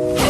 Yeah.